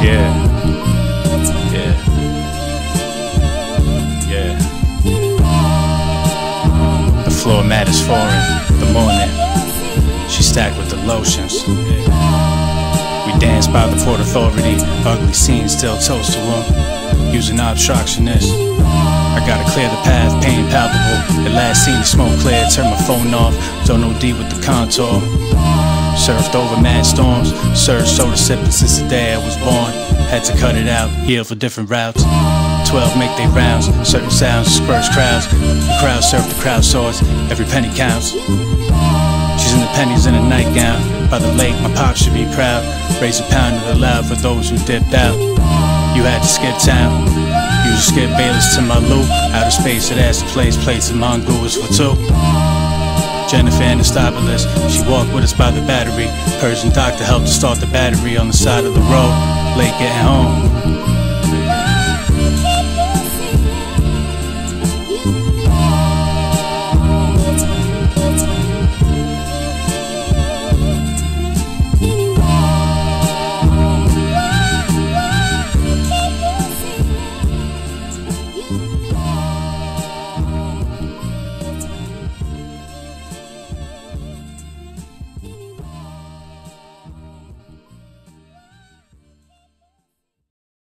Yeah. Yeah. Yeah. The floor mat is foreign. The morning. She stacked with the lotions. We dance by the Port Authority. Ugly scenes still toast to them. Using obstructionists. I gotta clear the path, pain palpable. At last seen the smoke clear, turn my phone off. Don't deep with the contour. Surfed over mad storms, surged soda sipping since the day I was born. Had to cut it out, heal for different routes. Twelve make they rounds, certain sounds disperse crowds. The crowd surf the crowd source, every penny counts. She's in the pennies in a nightgown. By the lake, my pop should be proud. Raise a pound of the loud for those who dipped out. You had to skip town. You just skip Bayless to my loop. Outer space, it has the place, plates and mongoose for two. Jennifer Anastopoulos, she walked with us by the battery. Persian doctor helped to start the battery on the side of the road. Late getting home.